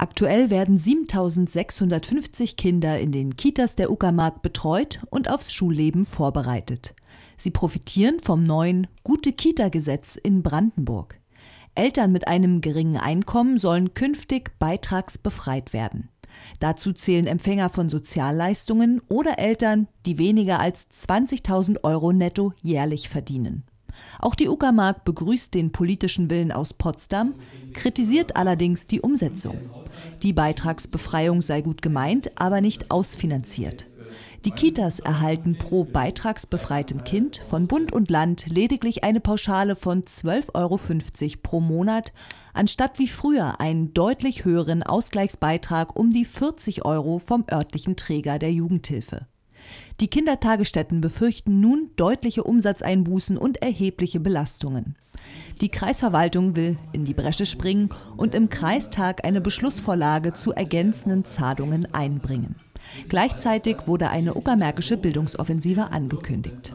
Aktuell werden 7650 Kinder in den Kitas der Uckermark betreut und aufs Schulleben vorbereitet. Sie profitieren vom neuen Gute-Kita-Gesetz in Brandenburg. Eltern mit einem geringen Einkommen sollen künftig beitragsbefreit werden. Dazu zählen Empfänger von Sozialleistungen oder Eltern, die weniger als 20.000 Euro netto jährlich verdienen. Auch die Uckermark begrüßt den politischen Willen aus Potsdam, kritisiert allerdings die Umsetzung. Die Beitragsbefreiung sei gut gemeint, aber nicht ausfinanziert. Die Kitas erhalten pro beitragsbefreitem Kind von Bund und Land lediglich eine Pauschale von 12,50 Euro pro Monat, anstatt wie früher einen deutlich höheren Ausgleichsbeitrag um die 40 Euro vom örtlichen Träger der Jugendhilfe. Die Kindertagesstätten befürchten nun deutliche Umsatzeinbußen und erhebliche Belastungen. Die Kreisverwaltung will in die Bresche springen und im Kreistag eine Beschlussvorlage zu ergänzenden Zahlungen einbringen. Gleichzeitig wurde eine uckermärkische Bildungsoffensive angekündigt.